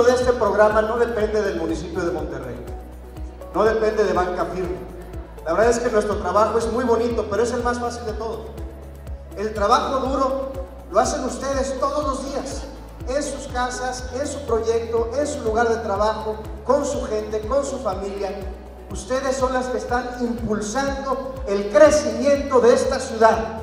éxito de este programa no depende del municipio de Monterrey, no depende de Banca Firme. La verdad es que nuestro trabajo es muy bonito, pero es el más fácil de todo. El trabajo duro lo hacen ustedes todos los días, en sus casas, en su proyecto, en su lugar de trabajo, con su gente, con su familia. Ustedes son las que están impulsando el crecimiento de esta ciudad